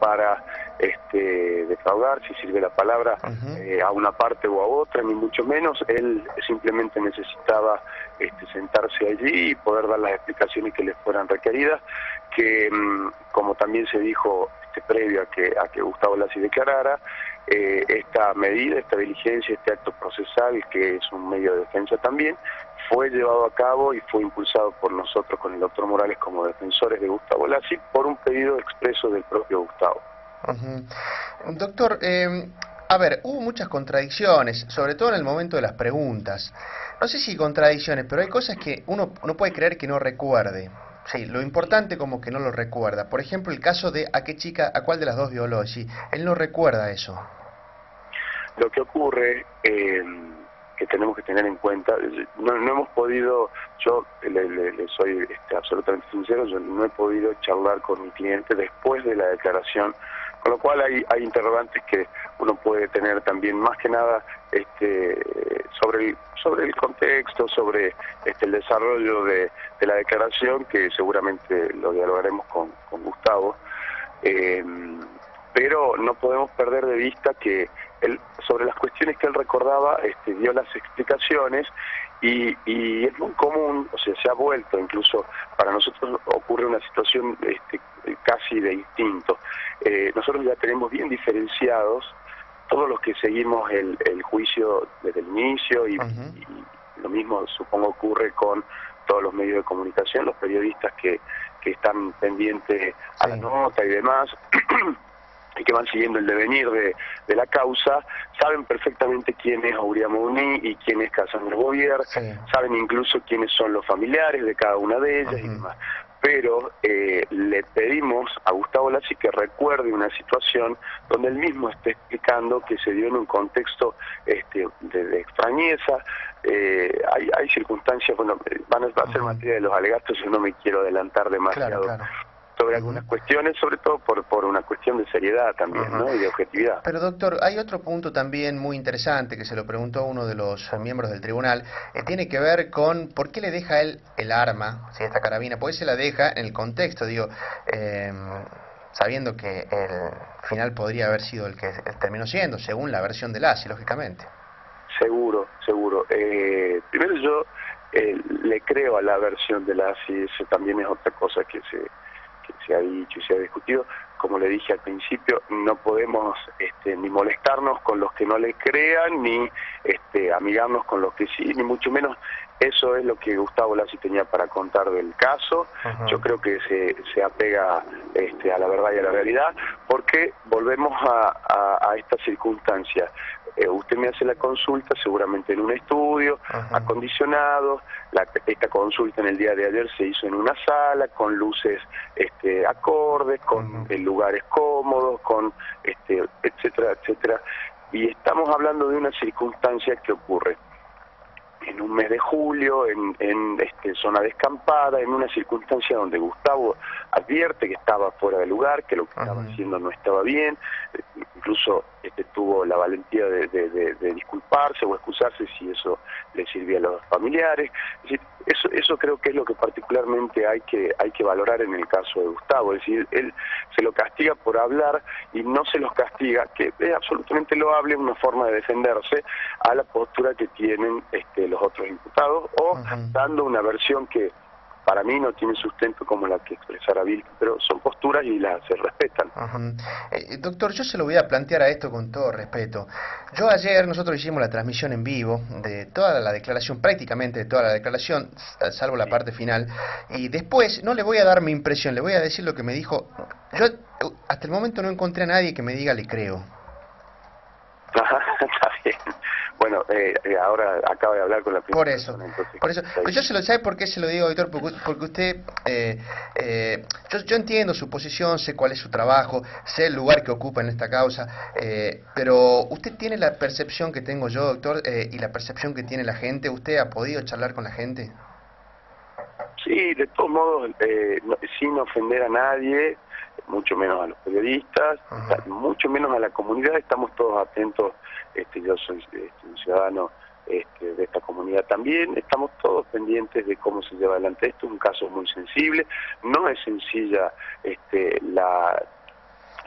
para este, defraudar, si sirve la palabra, eh, a una parte o a otra, ni mucho menos. Él simplemente necesitaba este, sentarse allí y poder dar las explicaciones que le fueran requeridas, que mm, como también se dijo este, previo a que, a que Gustavo Lassi declarara, eh, esta medida, esta diligencia, este acto procesal, que es un medio de defensa también, fue llevado a cabo y fue impulsado por nosotros con el doctor Morales como defensores de Gustavo Lassi por un pedido expreso del propio Gustavo. Doctor, eh, a ver, hubo muchas contradicciones, sobre todo en el momento de las preguntas. No sé si contradicciones, pero hay cosas que uno no puede creer que no recuerde. Sí, lo importante como que no lo recuerda. Por ejemplo, el caso de a qué chica, a cuál de las dos violó. Sí, él no recuerda eso. Lo que ocurre, eh, que tenemos que tener en cuenta, no, hemos podido, yo le, soy este, absolutamente sincero, yo no he podido charlar con mi cliente después de la declaración con lo cual hay, hay interrogantes que uno puede tener también más que nada este, sobre, el, sobre el contexto, sobre este, el desarrollo de, la declaración, que seguramente lo dialogaremos con, con Gustavo. Eh, pero no podemos perder de vista que él, sobre las cuestiones que él recordaba este, dio las explicaciones y, y, es muy común, o sea, se ha vuelto, incluso para nosotros ocurre una situación este, casi de instinto. Eh, nosotros ya tenemos bien diferenciados todos los que seguimos el, el juicio desde el inicio y, lo mismo supongo ocurre con todos los medios de comunicación, los periodistas que, que están pendientes a la nota y demás. y que van siguiendo el devenir de, de, la causa, saben perfectamente quién es Auria Mouni y quién es Cassandra Bovier, saben incluso quiénes son los familiares de cada una de ellas y demás. Pero eh, le pedimos a Gustavo Lassi que recuerde una situación donde él mismo esté explicando que se dio en un contexto este, de, extrañeza. Eh, hay, hay circunstancias, bueno, van a, va a ser materia de los alegatos, yo no me quiero adelantar demasiado sobre algunas cuestiones, sobre todo por, por una cuestión de seriedad también, ¿no? Y de objetividad. Pero doctor, hay otro punto también muy interesante que se lo preguntó uno de los miembros del tribunal, eh, tiene que ver con por qué le deja él el arma, si esta carabina, qué se la deja en el contexto, digo, eh, sabiendo que el final podría haber sido el que terminó siendo, según la versión de ASI, lógicamente. Seguro, seguro. Eh, primero yo le creo a la versión de ASI, eso también es otra cosa que se se ha dicho y se ha discutido, como le dije al principio, no podemos este, ni molestarnos con los que no le crean, ni este, amigarnos con los que sí, ni mucho menos. Eso es lo que Gustavo Lassi tenía para contar del caso. Yo creo que se, se apega este, a la verdad y a la realidad, porque volvemos a, a esta circunstancia. Eh, usted me hace la consulta seguramente en un estudio acondicionado, la, esta consulta en el día de ayer se hizo en una sala con luces este, acordes, con lugares cómodos, con este, etcétera, etcétera, y estamos hablando de una circunstancia que ocurre en un mes de julio, en, en este, zona descampada, en una circunstancia donde Gustavo advierte que estaba fuera de lugar, que lo que estaba haciendo no estaba bien, incluso este, tuvo la valentía de, de, disculparse o excusarse si eso le sirvía a los familiares. eso, eso creo que es lo que particularmente hay que, hay que valorar en el caso de Gustavo, es decir, él se lo castiga por hablar y no se los castiga, que es absolutamente loable, una forma de defenderse a la postura que tienen este, los otros imputados o dando una versión que para mí no tiene sustento como la que expresara Bill, pero son posturas y las se respetan. Eh, doctor, yo se lo voy a plantear a esto con todo respeto. Yo ayer nosotros hicimos la transmisión en vivo de toda la declaración, prácticamente de toda la declaración, salvo la parte final, y después no le voy a dar mi impresión, le voy a decir lo que me dijo. Yo hasta el momento no encontré a nadie que me diga le creo. Está bien. Bueno, eh, eh, ahora acaba de hablar con la Por eso, por eso. Pues yo se lo, ¿sabe por qué se lo digo, doctor? Porque, usted, eh, eh, yo, yo, entiendo su posición, sé cuál es su trabajo, sé el lugar que ocupa en esta causa, pero usted tiene la percepción que tengo yo, doctor, y la percepción que tiene la gente. ¿Usted ha podido charlar con la gente? Sí, de todos modos, sin ofender a nadie, mucho menos a los periodistas, mucho menos a la comunidad, estamos todos atentos, este, yo soy este, un ciudadano este, de esta comunidad también, estamos todos pendientes de cómo se lleva adelante esto, es un caso muy sensible, no es sencilla este, la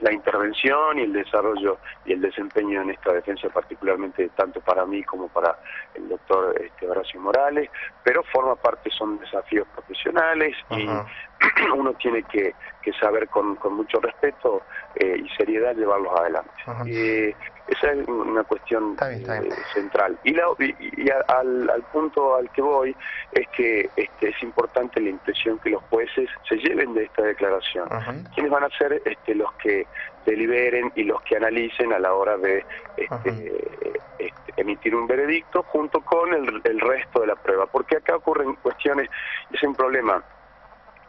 la intervención y el desarrollo y el desempeño en esta defensa particularmente tanto para mí como para el doctor este, Horacio Morales, pero forma parte, son desafíos profesionales y uno tiene que, saber con, mucho respeto eh, y seriedad llevarlos adelante. Eh, esa es una cuestión eh, central. Y, al, punto al que voy es que este, es importante la impresión que los jueces se lleven de esta declaración. ¿Quiénes van a ser este, los que deliberen y los que analicen a la hora de este, este, emitir un veredicto junto con el, el resto de la prueba? Porque acá ocurren cuestiones, es un problema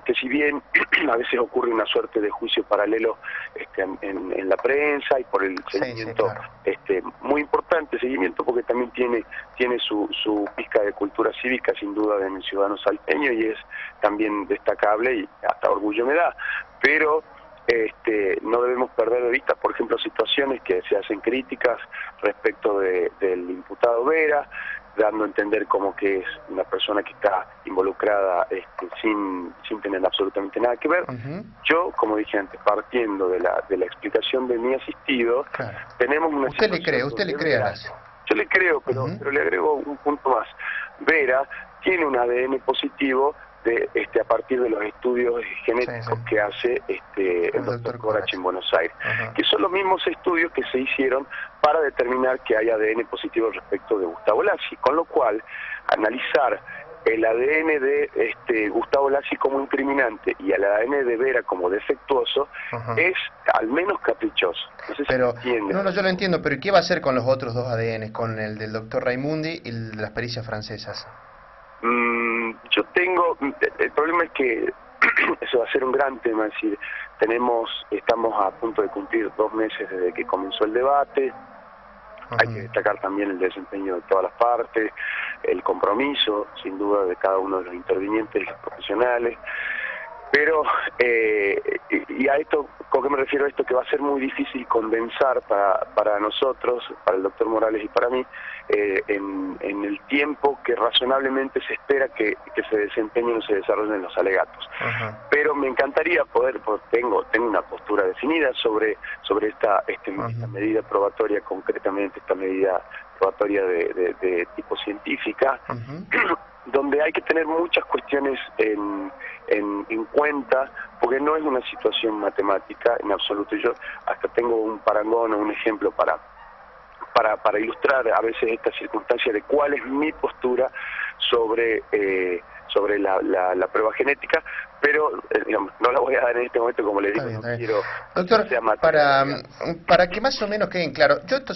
que si bien a veces ocurre una suerte de juicio paralelo este, en, la prensa y por el seguimiento este, muy importante seguimiento porque también tiene tiene su, su pizca de cultura cívica sin duda de mi ciudadano salteño y es también destacable y hasta orgullo me da. Pero este, no debemos perder de vista, por ejemplo, situaciones que se hacen críticas respecto del imputado Vera, dando a entender como que es una persona que está involucrada este, sin, sin tener absolutamente nada que ver. Yo, como dije antes, partiendo de la, de la explicación de mi asistido, tenemos una ¿Usted le cree? ¿Usted le cree a Yo le creo, pero, pero le agrego un punto más. Vera tiene un ADN positivo de, este, a partir de los estudios genéticos que hace este, el, doctor Corach en Buenos Aires, que son los mismos estudios que se hicieron para determinar que hay ADN positivo respecto de Gustavo Lassi, con lo cual analizar el ADN de este, Gustavo Lassi como incriminante y el ADN de Vera como defectuoso es al menos caprichoso. No sé pero, no, no, yo lo entiendo, pero ¿qué va a hacer con los otros dos ADN, con el del doctor Raimundi y el de las pericias francesas? Mm, yo tengo, el problema es que eso va a ser un gran tema, es decir, tenemos, estamos a punto de cumplir dos meses desde que comenzó el debate, hay que destacar también el desempeño de todas las partes, el compromiso, sin duda, de cada uno de los intervinientes y los profesionales. Pero, eh, y a esto, ¿con qué me refiero a esto? Que va a ser muy difícil condensar para, para nosotros, para el doctor Morales y para mí, eh, en, el tiempo que razonablemente se espera que, se desempeñen o se desarrollen los alegatos. Pero me encantaría poder, pues, tengo, tengo una postura definida sobre, sobre esta, este, esta medida probatoria, concretamente esta medida probatoria de, de tipo científica donde hay que tener muchas cuestiones en, en, cuenta, porque no es una situación matemática en absoluto. Yo hasta tengo un parangón o un ejemplo para, para, para ilustrar a veces esta circunstancia de cuál es mi postura sobre, eh, sobre la, la, prueba genética, pero eh, no la voy a dar en este momento, como le digo, no quiero Doctor, para, para que más o menos queden claro, yo esto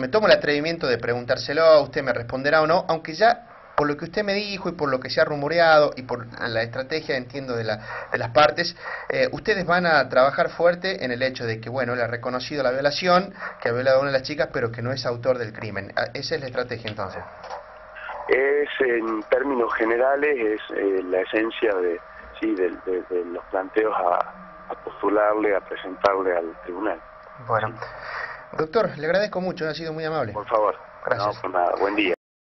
me tomo el atrevimiento de preguntárselo, usted me responderá o no, aunque ya por lo que usted me dijo y por lo que se ha rumoreado y por la estrategia, entiendo, de, la, de las partes, eh, ustedes van a trabajar fuerte en el hecho de que, bueno, él ha reconocido la violación, que ha violado a una de las chicas, pero que no es autor del crimen. Ah, ¿Esa es la estrategia entonces? Es, en términos generales, es eh, la esencia de, sí, de, los planteos a, postularle, a presentarle al tribunal. Bueno. Doctor, le agradezco mucho, ha sido muy amable. Por favor. Gracias. No, por nada. Buen día.